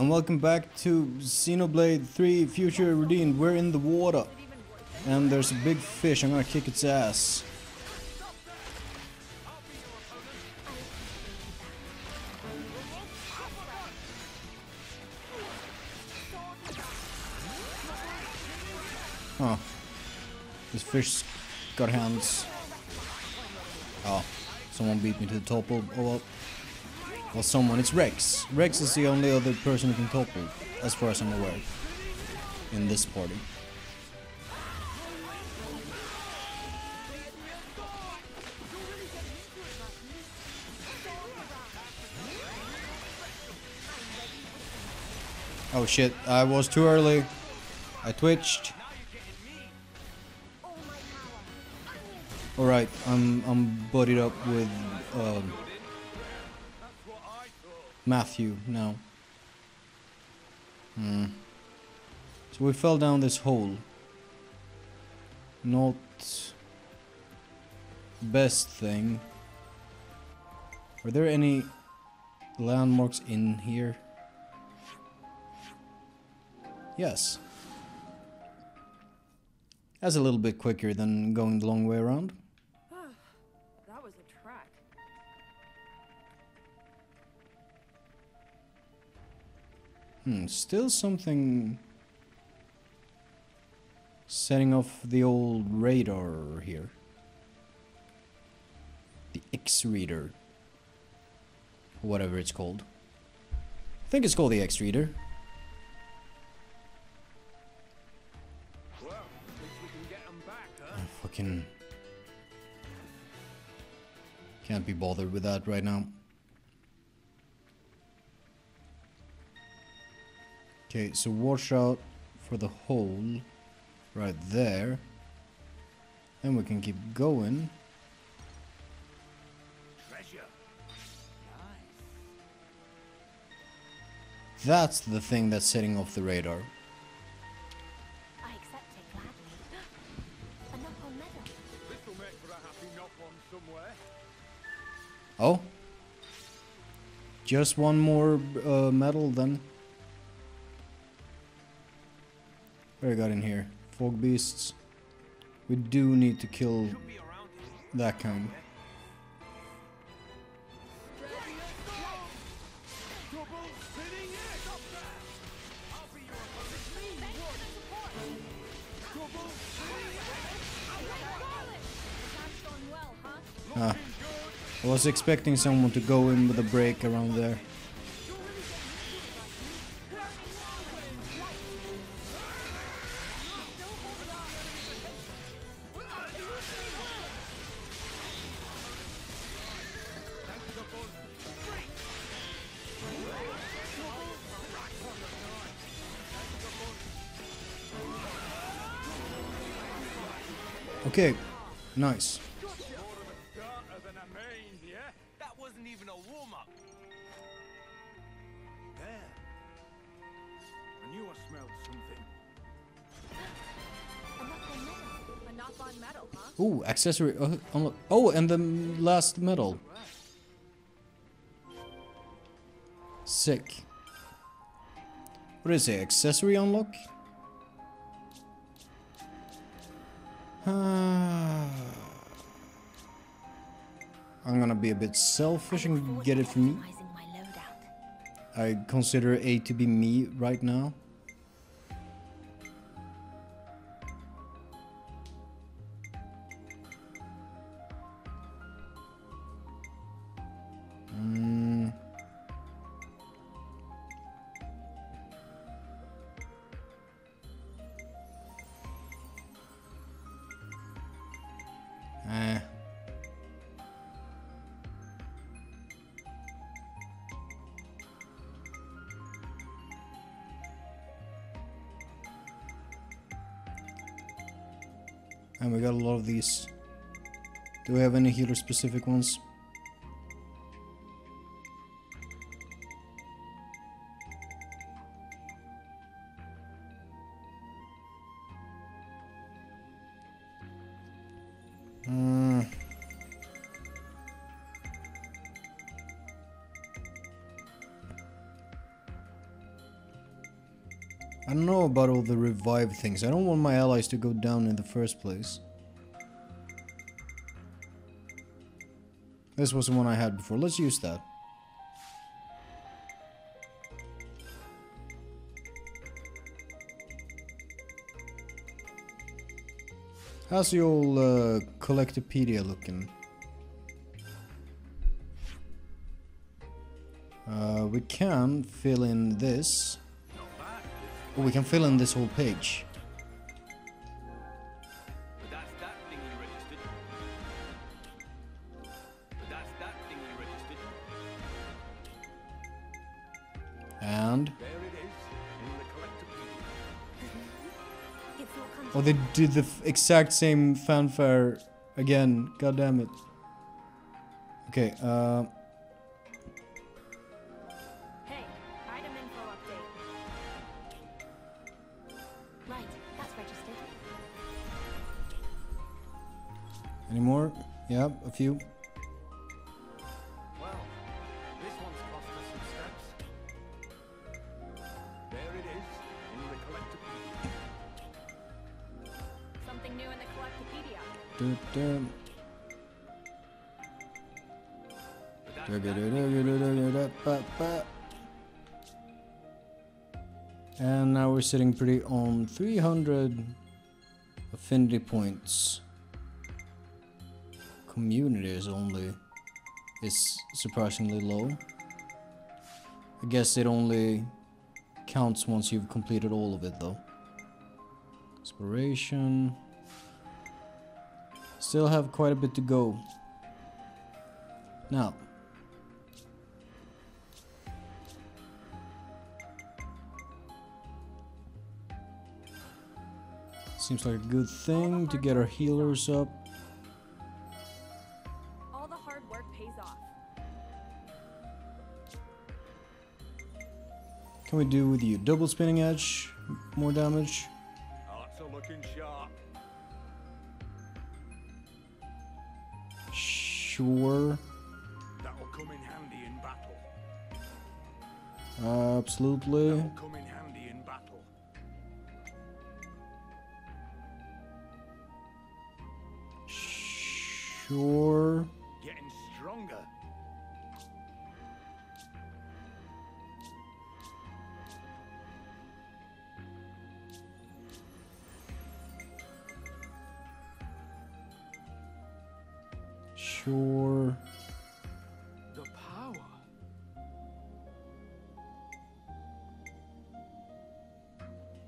And welcome back to Xenoblade 3 Future Redeemed. We're in the water. And there's a big fish, I'm gonna kick its ass. Huh. This fish got hands. Oh, someone beat me to the top of, oh well. Well, someone, it's Rex. Rex is the only other person who can topple, as far as I'm aware, in this party. Oh shit, I was too early. I twitched. Alright, I'm I'm buddied up with um, Matthew no. Hmm. So we fell down this hole. Not best thing. Are there any landmarks in here? Yes. That's a little bit quicker than going the long way around. Hmm, still something setting off the old radar here. The X-Reader. Whatever it's called. I think it's called the X-Reader. Well, at least we can get 'em back, huh? Fucking can't be bothered with that right now. Okay, so watch out for the hole right there. And we can keep going. Treasure. That's the thing that's setting off the radar. I accept it gladly. A Nopon medal. This'll make for a happy knock one somewhere. Oh? Just one more uh, medal then. What I got in here? Fog beasts. We do need to kill that kind. Ah. I was expecting someone to go in with a break around there. Medal, huh? Ooh, accessory. Uh, unlock. Oh, and the last medal. Sick. What is it? Accessory unlock? I'm gonna be a bit selfish and get it for me. Customizing my loadout. I consider A to be me right now. And we got a lot of these. Do we have any healer specific ones? All the revive things. I don't want my allies to go down in the first place. This was the one I had before. Let's use that. How's the old uh, Collectopedia looking? Uh, we can fill in this. We can fill in this whole page. And oh, they did the exact same fanfare again. God damn it. Okay. Uh, Yeah, a few. Well, this one's cost us some steps. There it is, in the collectopedia. Something new in the Collectopedia. And now we're sitting pretty on 300 affinity points. Community is only is surprisingly low. I guess it only counts once you've completed all of it though. Inspiration. Still have quite a bit to go. Now, Seems like a good thing to get our healers up. Can we do with you? Double spinning edge, more damage. Hearts are looking sharp. Sure, That'll come in handy in battle. absolutely. That'll come in handy in battle. Sure. Sure. The power.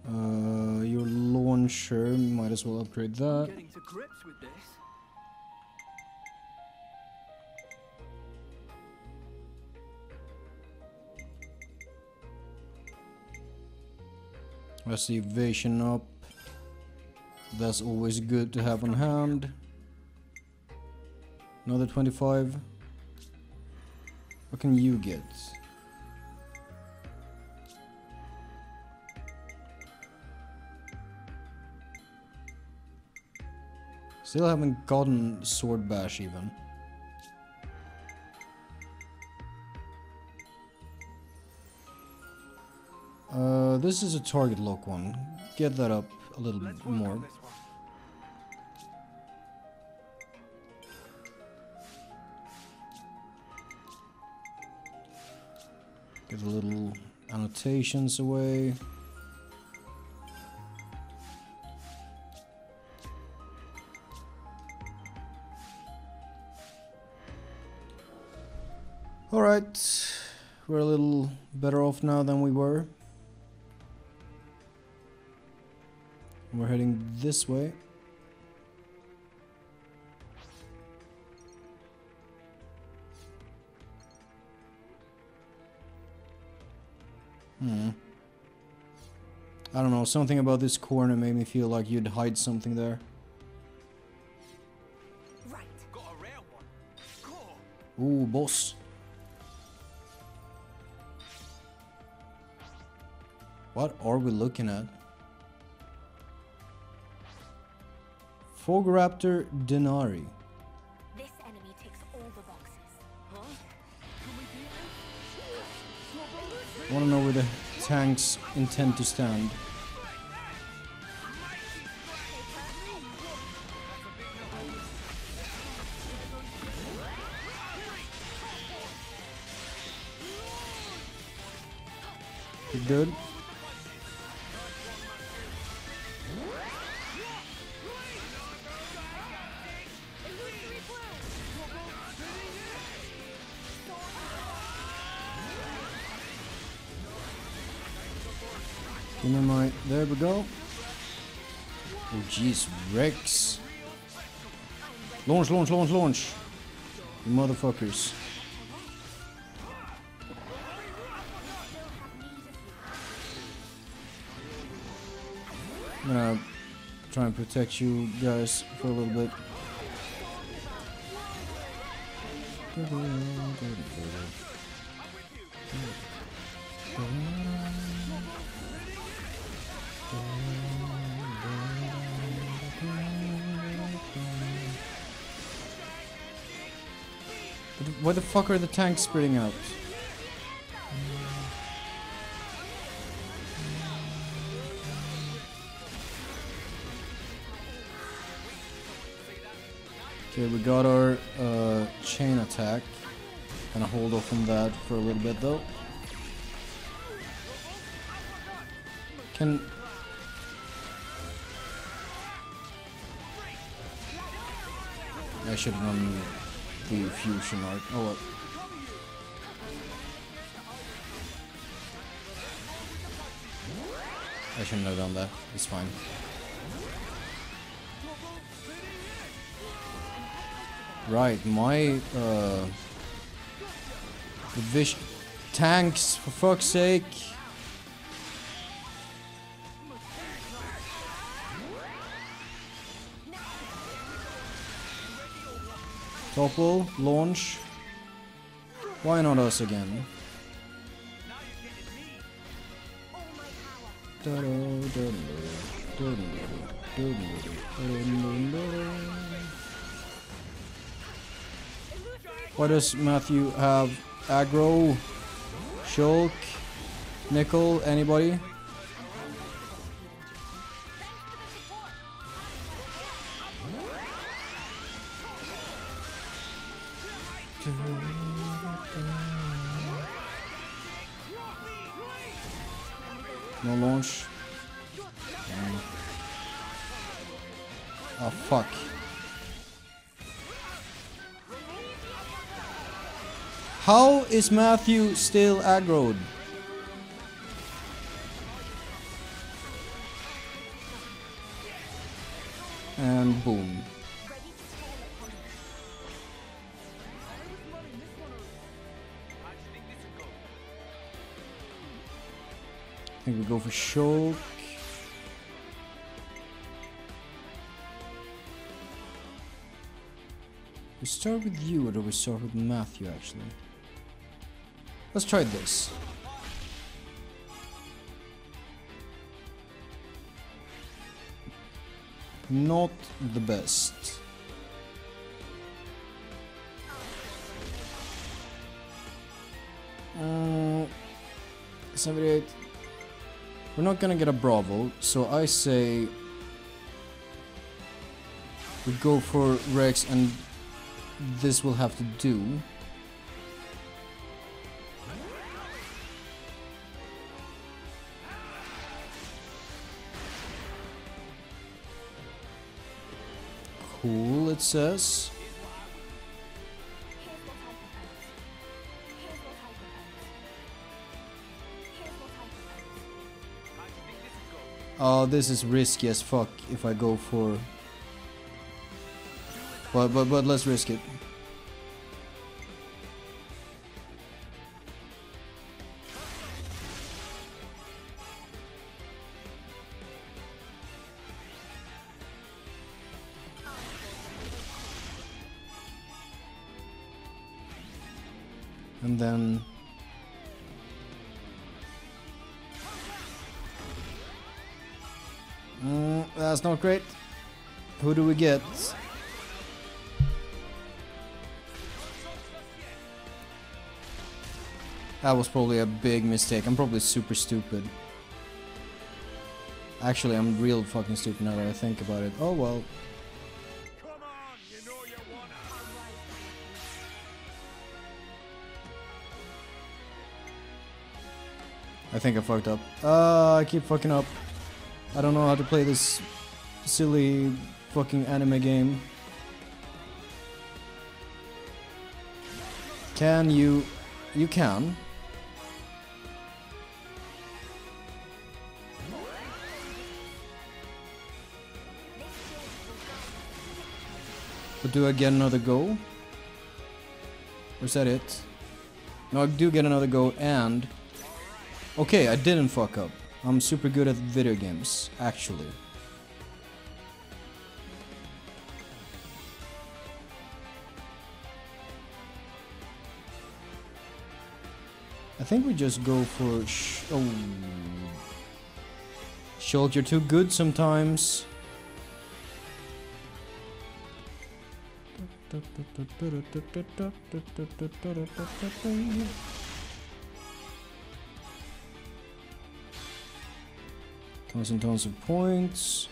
Uh, your launcher, might as well upgrade that. Getting to grips with this. That's the evasion up. That's always good to have on hand. Another 25. What can you get? Still haven't gotten sword bash even. Uh, this is a target lock one. Get that up a little bit more. Get the little annotations away. Alright, we're a little better off now than we were. We're heading this way. Hmm. I don't know, something about this corner made me feel like you'd hide something there. Right. Got a rare one. Cool. Ooh, boss. What are we looking at? Fogoraptor Denari. I want to know where the tanks intend to stand. Good. Jeez, Rex. Launch, launch, launch, launch. You motherfuckers. I'm gonna try and protect you guys for a little bit. Why the fuck are the tanks spreading out? Okay, we got our uh, chain attack. Gonna hold off on that for a little bit though. Can I should have fusion arc. Oh well. I shouldn't have done that. It's fine. Right, my uh the vision tanks for fuck's sake. Topple, launch. Why not us again? Why does Matthew have aggro? Shulk? Nikol? Anybody? Is Matthew still aggroed? And boom. I think we go for Shulk. We start with you or do we start with Matthew actually? Let's try this. Not the best. Uh, 78. We're not gonna get a Bravo, so I say we go for Rex and this will have to do. Cool, it says. Oh, this is risky as fuck if I go for... But, but, but let's risk it. We get? That was probably a big mistake. I'm probably super stupid. Actually, I'm real fucking stupid now that I think about it. Oh well. I think I fucked up. Uh, I keep fucking up. I don't know how to play this silly fucking anime game. Can you... You can. But do I get another go? Or is that it? No, I do get another go and... Okay, I didn't fuck up. I'm super good at video games, actually. Think we just go for sh oh. Shulk, you're too good sometimes. Tons and tons of points.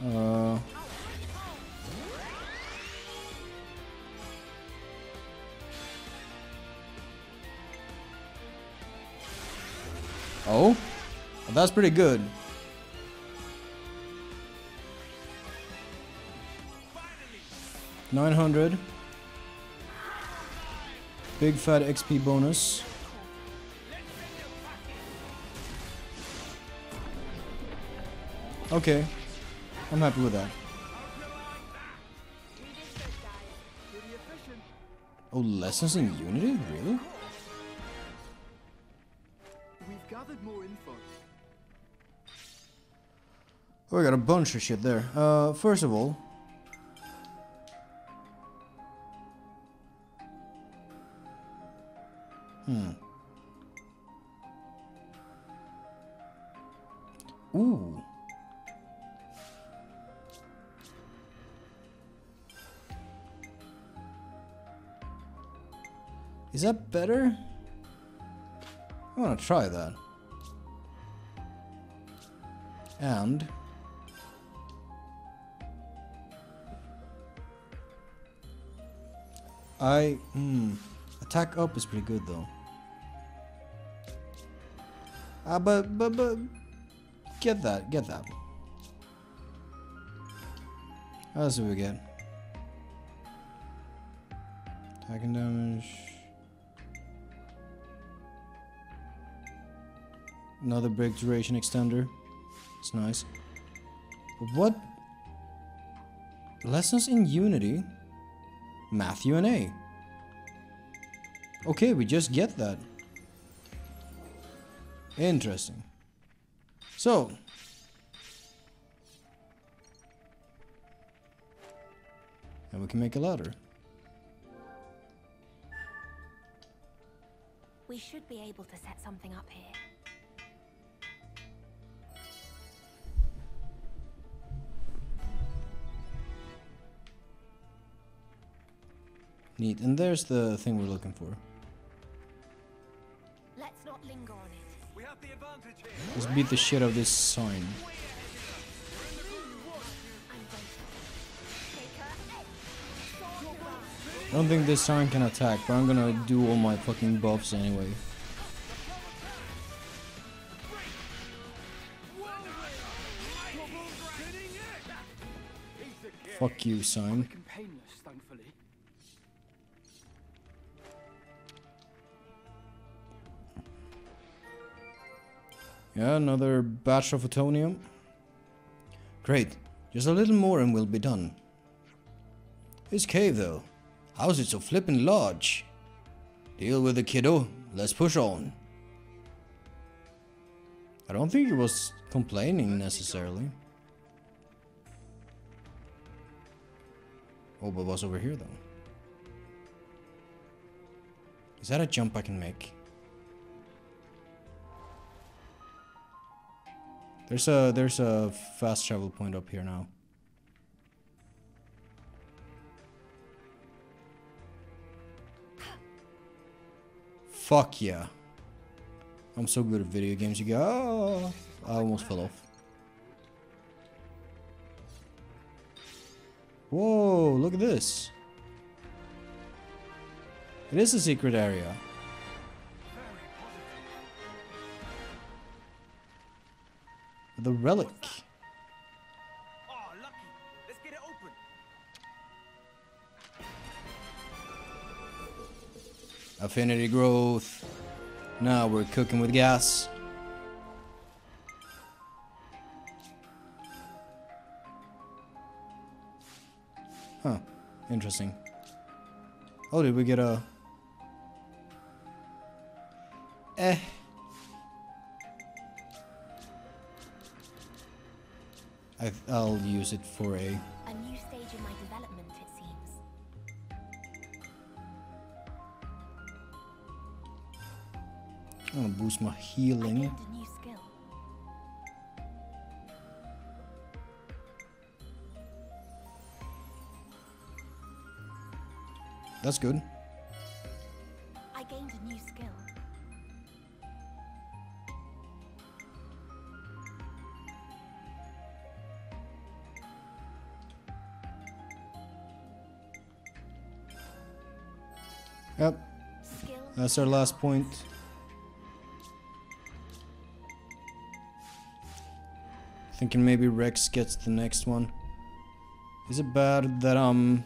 Uh, oh, well, that's pretty good. Nine hundred. Big fat XP bonus. Okay, I'm happy with that. Oh, lessons in Unity? Really? Got a bunch of shit there. Uh, first of all... Hmm. Ooh. Is that better? I want to try that. And... I... Hmm. Attack up is pretty good though. Ah, but, but, but... Get that, get that. Else do we get? Attack damage... Another break duration extender. It's nice. But what? Lessons in Unity? Matthew and A. Okay, we just get that. Interesting. So. And we can make a ladder. We should be able to set something up here. Neat. And there's the thing we're looking for. Let's not linger on it. We have the advantage here. Let's beat the shit out of this sign. I'm. I don't think this sign can attack, but I'm gonna do all my fucking buffs anyway. Fuck you, sign. Yeah, another batch of photonium. Great. Just a little more and we'll be done. This cave, though. How's it so flippin' large? Deal with it, kiddo. Let's push on. I don't think he was complaining necessarily. Oh, but what's over here, though? Is that a jump I can make? There's a there's a fast travel point up here now. Fuck yeah. I'm so good at video games, you go. Oh, I almost fell off. Whoa, look at this. It is a secret area. The relic. Affinity growth. Now we're cooking with gas. Huh. Interesting. Oh, did we get a... Eh. I, I'll use it for a... A new stage in my development, it seems. I'm gonna boost my healing. gained a new skill. That's good. That's our last point. Thinking maybe Rex gets the next one. Is it bad that I'm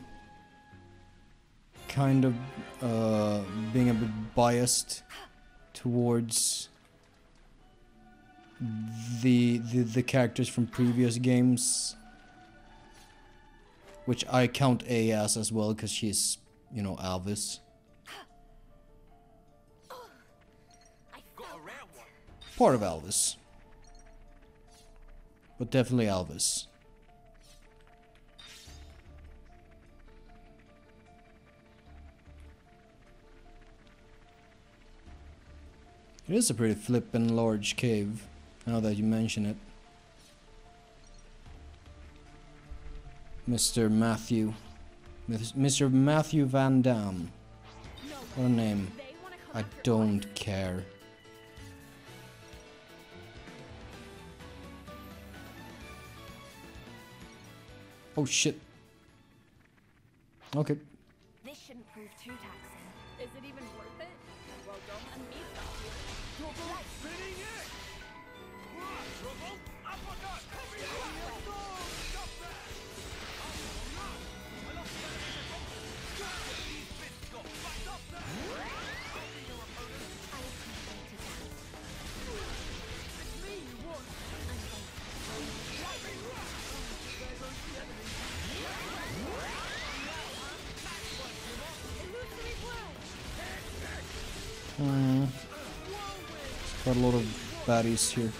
kind of uh, being a bit biased towards the, the the characters from previous games, which I count A as as well because she's you know Alvis. Part of Elvis. But definitely Elvis. It is a pretty flippin' large cave, now that you mention it. Mr. Matthew. Mr. Matthew Vandham. What a name. I don't care. Oh shit. Okay. A lot of baddies here.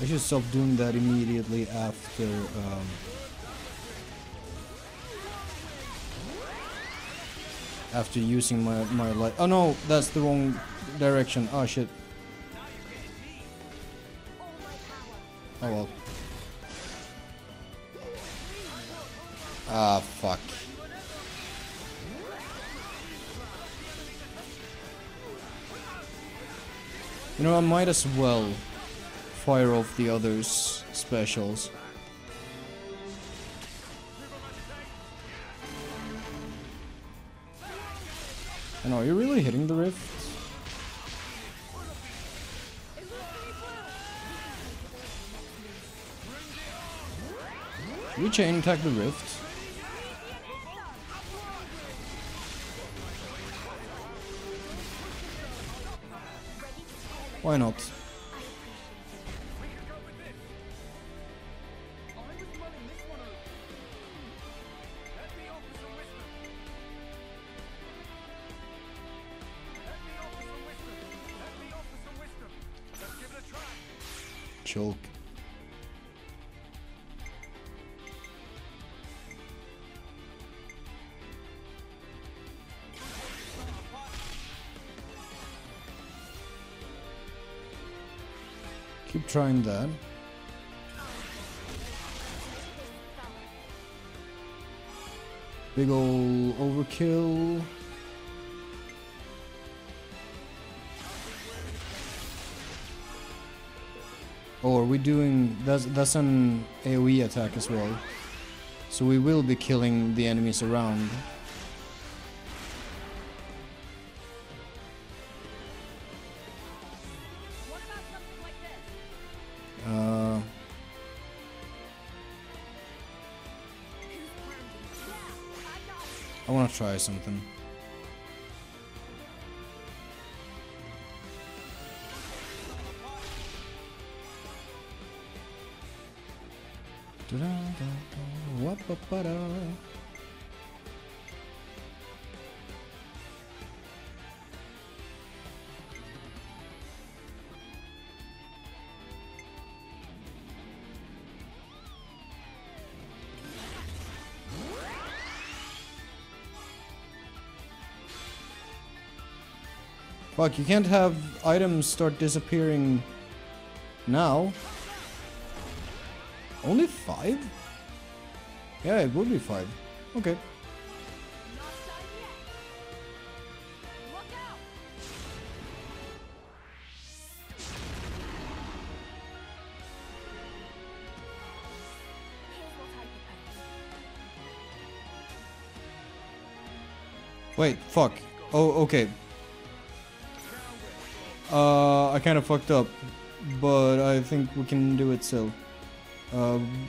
I should stop doing that immediately after um, after using my my light. Oh no, that's the wrong direction. Oh shit. Oh well. Ah, fuck. You know, I might as well fire off the others' specials. And are you really hitting the rift? We chain attack the rift? Why not? I trying that. Big ol' overkill. Oh, are we doing... That's, that's an AoE attack as well. So we will be killing the enemies around. Try something. Da-da-da-da, wap-a-ba-da. Fuck, you can't have items start disappearing now. Only five? Yeah, it would be five. Okay. Wait, fuck. Oh, okay. Uh, I kind of fucked up, but I think we can do it still. Um,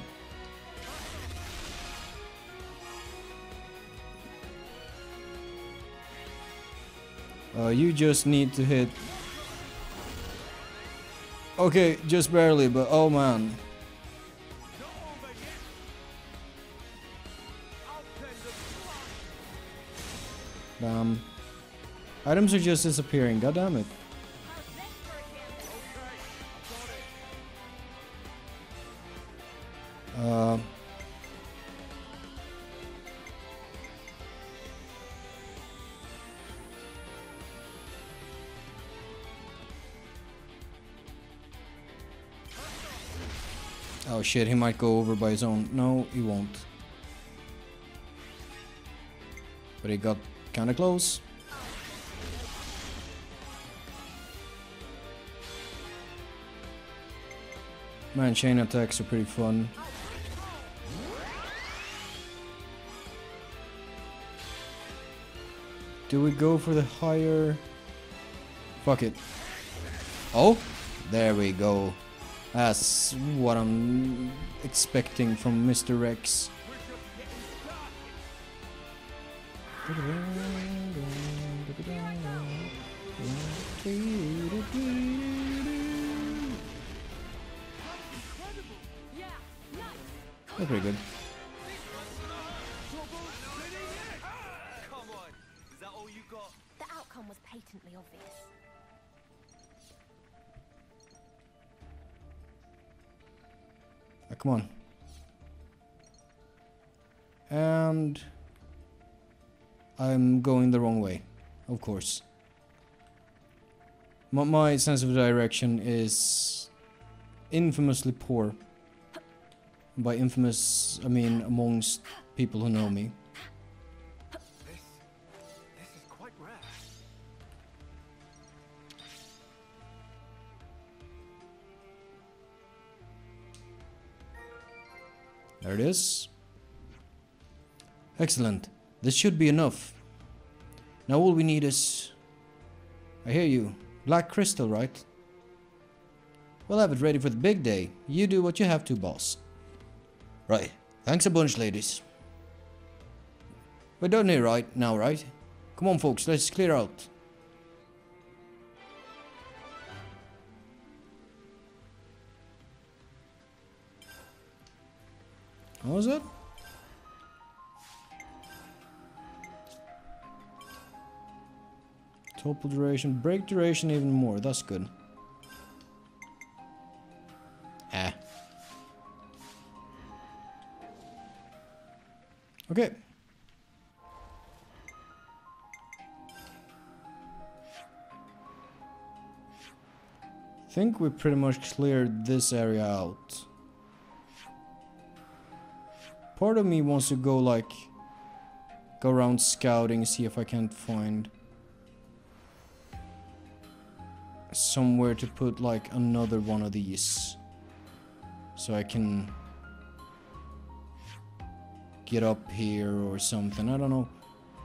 uh, you just need to hit. Okay, just barely, but oh man. Damn. Items are just disappearing, god damn it. Oh shit, he might go over by his own. No, he won't. But he got kinda close. Man, chain attacks are pretty fun. Do we go for the higher? Fuck it. Oh, there we go. That's what I'm expecting from Mr. Rex. Pretty good. Come on. And I'm going the wrong way, of course. My, my sense of direction is infamously poor. By infamous, I mean amongst people who know me. There it is. Excellent. This should be enough. Now all we need is... I hear you. Black crystal, right? We'll have it ready for the big day. You do what you have to, boss. Right. Thanks a bunch, ladies. We're done here right now, right? Come on, folks. Let's clear out. What was that? Topple duration, break duration even more. That's good. Ah. Okay. think we pretty much cleared this area out. Part of me wants to go like go around scouting, see if I can't find somewhere to put like another one of these. So I can get up here or something. I don't know.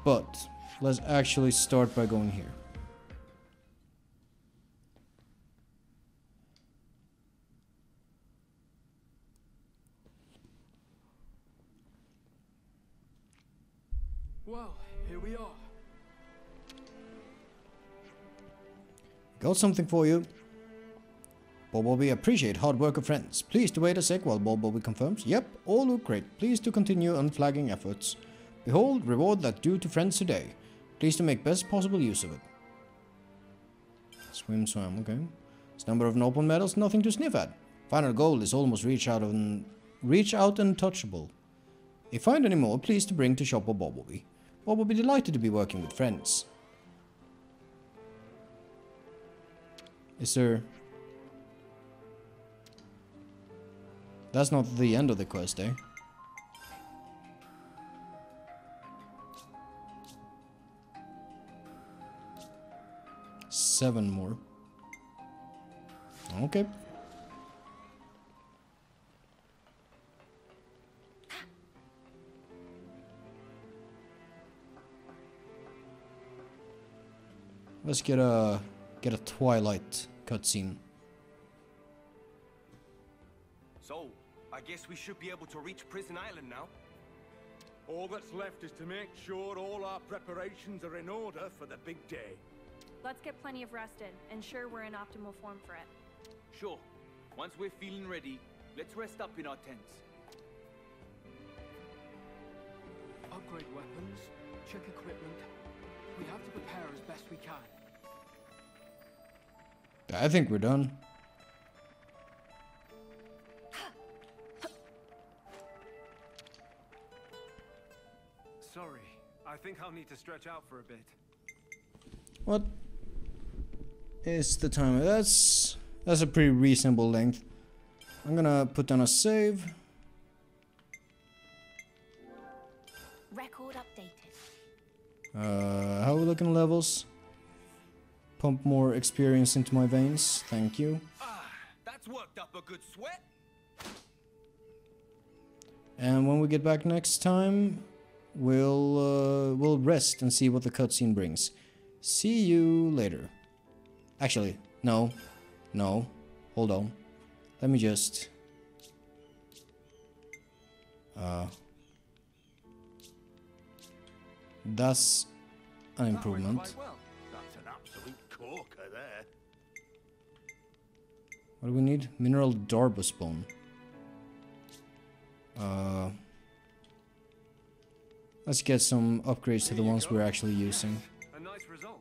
But let's actually start by going here. Got something for you. Bob Bobby appreciate hard work of friends. Please to wait a sec while Bob Bobby confirms. Yep, all look great. Please to continue unflagging efforts. Behold, reward that due to friends today. Please to make best possible use of it. Swim swam, okay. This number of noble medals, nothing to sniff at. Final goal is almost reach out and reach out and touchable. If find any more, please to bring to shop of Bob Bobby. Bob will be delighted to be working with friends. Is there... That's not the end of the quest, eh? Seven more. Okay. Let's get a get a Twilight cutscene. So, I guess we should be able to reach Prison Island now. All that's left is to make sure all our preparations are in order for the big day. Let's get plenty of rest in. Ensure we're in optimal form for it. Sure. Once we're feeling ready, let's rest up in our tents. Upgrade weapons, check equipment. We have to prepare as best we can. I think we're done. Sorry, I think I'll need to stretch out for a bit. What is the timer? That's that's a pretty reasonable length. I'm gonna put down a save. Record updated. Uh, how are we looking levels? Pump more experience into my veins. Thank you. Ah, that's worked up a good sweat. And when we get back next time, we'll uh, we'll rest and see what the cutscene brings. See you later. Actually, no, no, hold on. Let me just. Uh, that's an improvement. There. What do we need? Mineral Darbus bone. Uh, let's get some upgrades to the ones go. we're actually using. A nice result.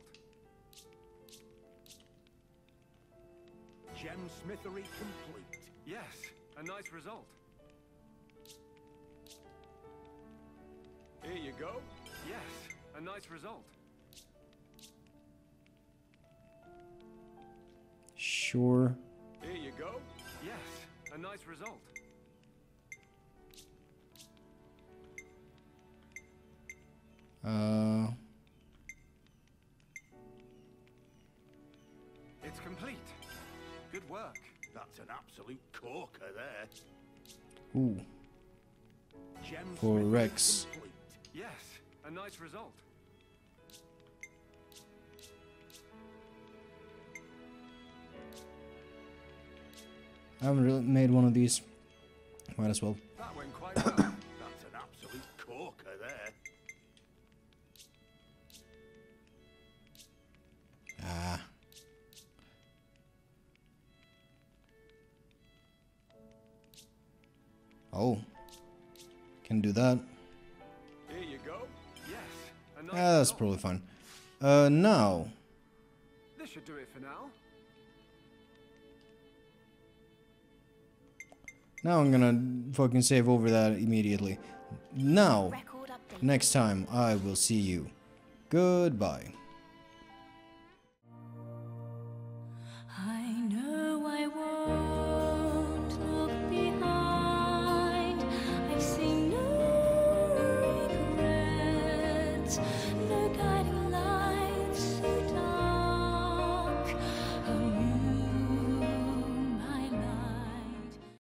Gem smithery complete. Yes, a nice result. Here you go. Yes, a nice result. Sure. Here you go. Yes, a nice result. Uh, It's complete. Good work. That's an absolute corker there. ooh. Gem For Rex. complete. Yes, a nice result. I haven't really made one of these. Might as well. That went quite well. That's an absolute corker there. Ah. Oh. Can do that. Here you go. yes, a nice Ah, that's probably fine. Uh, now. This should do it for now. Now I'm gonna fucking save over that immediately. Now, next time I will see you. Goodbye.